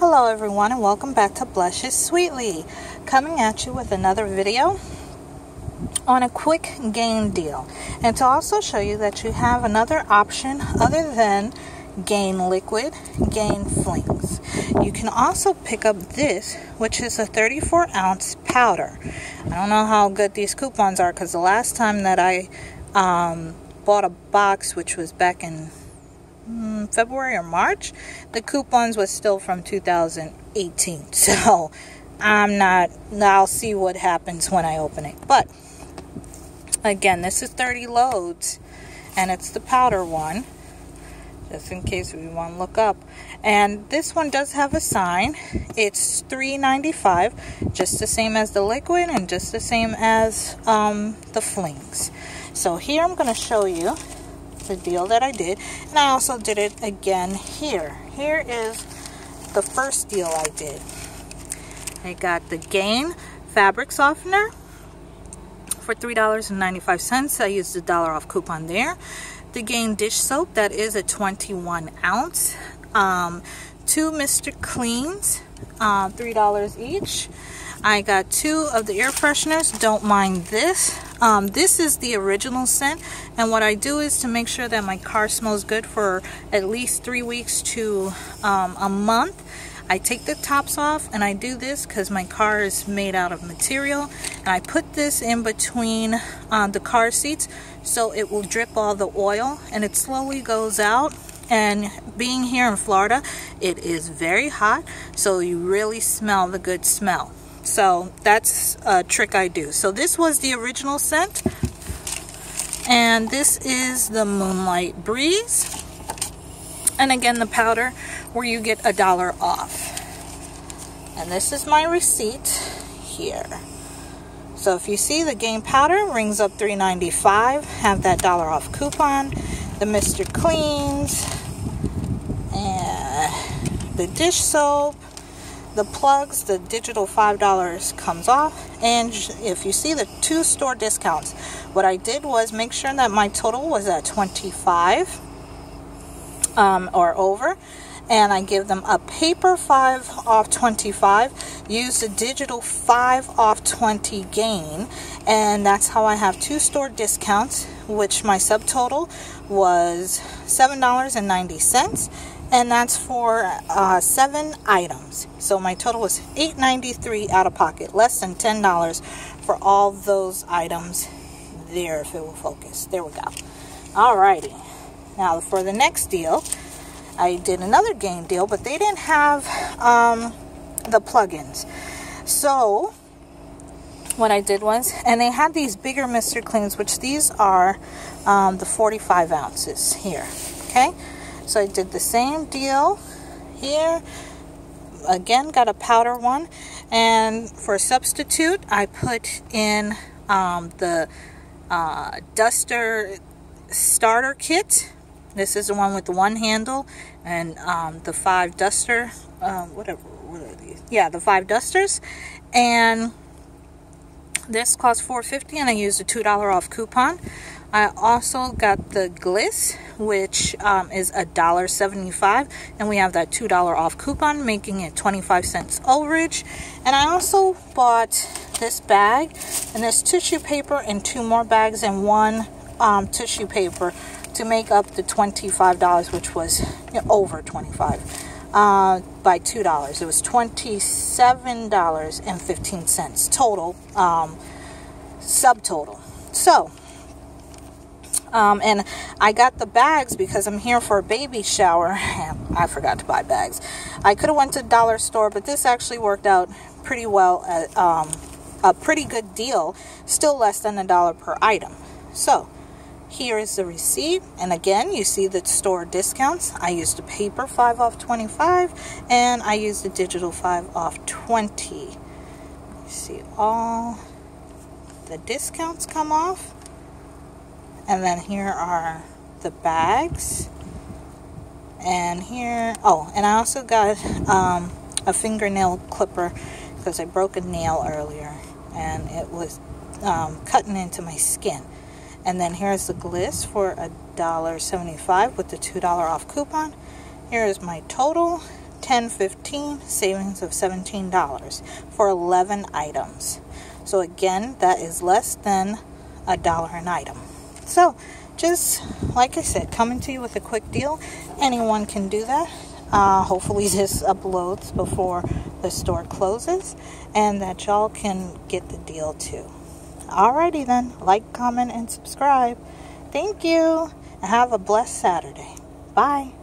Hello everyone and welcome back to Blushes Sweetly. Coming at you with another video on a quick Gain deal. And to also show you that you have another option other than Gain Liquid, Gain Flings. You can also pick up this, which is a 34 ounce powder. I don't know how good these coupons are because the last time that I um, bought a box, which was back in mm, February or March, the coupons was still from 2018. So I'm not, I'll see what happens when I open it. But again, this is 30 loads and it's the powder one just in case we want to look up. And this one does have a sign. It's $3.95, just the same as the liquid and just the same as um, the flings. So here I'm going to show you the deal that I did. And I also did it again here. Here is the first deal I did. I got the Gain fabric softener for $3.95. I used a dollar off coupon there. The Gain dish soap, that is a 21 ounce. Um, two Mr. Cleans, uh, $3 each. I got two of the air fresheners. Don't mind this. Um, this is the original scent. And what I do is to make sure that my car smells good for at least three weeks to um, a month. I take the tops off and I do this because my car is made out of material. And I put this in between uh, the car seats so it will drip all the oil and it slowly goes out and being here in Florida it is very hot so you really smell the good smell so that's a trick I do. So this was the original scent. And this is the Moonlight Breeze. And again, the powder where you get a dollar off. And this is my receipt here. So if you see the Gain powder rings up $3.95, have that dollar off coupon. The Mr. Cleans and the dish soap the plugs, the digital $5 comes off. And if you see the two store discounts, what I did was make sure that my total was at 25 um, or over. And I give them a paper 5 off 25. Use the digital 5 off 20 gain. And that's how I have two store discounts, which my subtotal was $7.90 and that's for uh, seven items. So my total was $8.93 out of pocket, less than $10 for all those items there if it will focus. There we go. Alrighty. Now for the next deal, I did another Gain deal, but they didn't have um, the plugins. So what I did was, and they had these bigger Mr. Cleans, which these are um, the 45 ounces here. Okay. So I did the same deal here. Again, got a powder one. And for substitute, I put in um, the uh, duster starter kit. This is the one with the one handle and um, the five duster, uh, whatever, what are these? Yeah, the five dusters. And this cost $4.50 and I used a $2 off coupon. I also got the Gliss, which um, is a dollar seventy-five, and we have that two dollar off coupon, making it twenty-five cents overage. And I also bought this bag and this tissue paper and two more bags and one um, tissue paper to make up the twenty-five dollars, which was you know, over twenty-five. Uh, by two dollars, it was twenty-seven dollars and fifteen cents total, um, subtotal. So um, and I got the bags because I'm here for a baby shower. I forgot to buy bags. I could have went to dollar store, but this actually worked out pretty well at um, a pretty good deal. Still less than a dollar per item. So here is the receipt. And again, you see the store discounts. I used a paper 5 off 25 and I used the digital 5 off 20. You see all the discounts come off. And then here are the bags. And here, oh, and I also got um, a fingernail clipper because I broke a nail earlier and it was um, cutting into my skin. And then here's the gliss for a dollar seventy-five with the two dollar off coupon. Here is my total 10 15 savings of $17 for 11 items so again that is less than a dollar an item so just like i said coming to you with a quick deal. Anyone can do that. Uh, hopefully this uploads before the store closes and that y'all can get the deal too. Alrighty then. Like comment and subscribe. Thank you. Have a blessed saturday. Bye